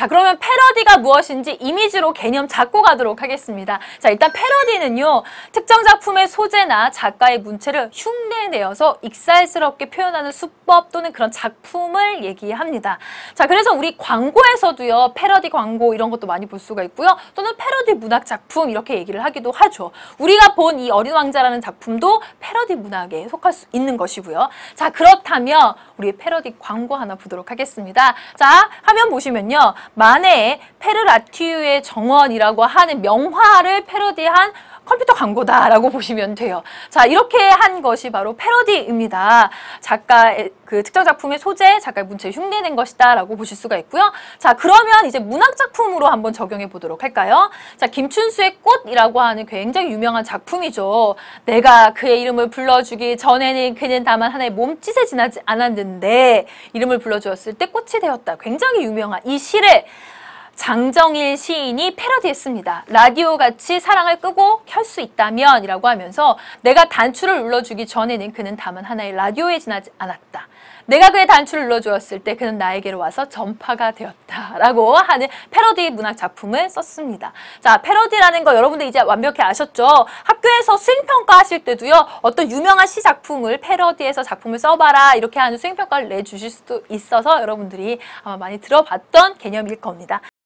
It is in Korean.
자, 그러면 패러디가 무엇인지 이미지로 개념 잡고 가도록 하겠습니다. 자, 일단 패러디는요. 특정 작품의 소재나 작가의 문체를 흉내내어서 익살스럽게 표현하는 수법 또는 그런 작품을 얘기합니다. 자, 그래서 우리 광고에서도요. 패러디 광고 이런 것도 많이 볼 수가 있고요. 또는 패러디 문학 작품 이렇게 얘기를 하기도 하죠. 우리가 본 이 어린 왕자라는 작품도 패러디 문학에 속할 수 있는 것이고요. 자, 그렇다면 우리 패러디 광고 하나 보도록 하겠습니다. 자, 화면 보시면요. 만해의 페르라티유의 정원이라고 하는 명화를 패러디한 컴퓨터 광고다라고 보시면 돼요. 자, 이렇게 한 것이 바로 패러디입니다. 작가의 그 특정 작품의 소재, 작가의 문체에 흉내낸 것이다라고 보실 수가 있고요. 자, 그러면 이제 문학 작품으로 한번 적용해 보도록 할까요? 자, 김춘수의 꽃이라고 하는 굉장히 유명한 작품이죠. 내가 그의 이름을 불러주기 전에는 그는 다만 하나의 몸짓에 지나지 않았는데 이름을 불러주었을 때 꽃이 되었다. 굉장히 유명한 이 시를 장정일 시인이 패러디했습니다. 라디오 같이 사랑을 끄고 켤 수 있다면 이라고 하면서 내가 단추를 눌러주기 전에는 그는 다만 하나의 라디오에 지나지 않았다. 내가 그의 단추를 눌러주었을 때 그는 나에게로 와서 전파가 되었다라고 하는 패러디 문학 작품을 썼습니다. 자, 패러디라는 거 여러분들 이제 완벽히 아셨죠? 학교에서 수행평가 하실 때도요. 어떤 유명한 시 작품을 패러디해서 작품을 써봐라 이렇게 하는 수행평가를 내주실 수도 있어서 여러분들이 아마 많이 들어봤던 개념일 겁니다.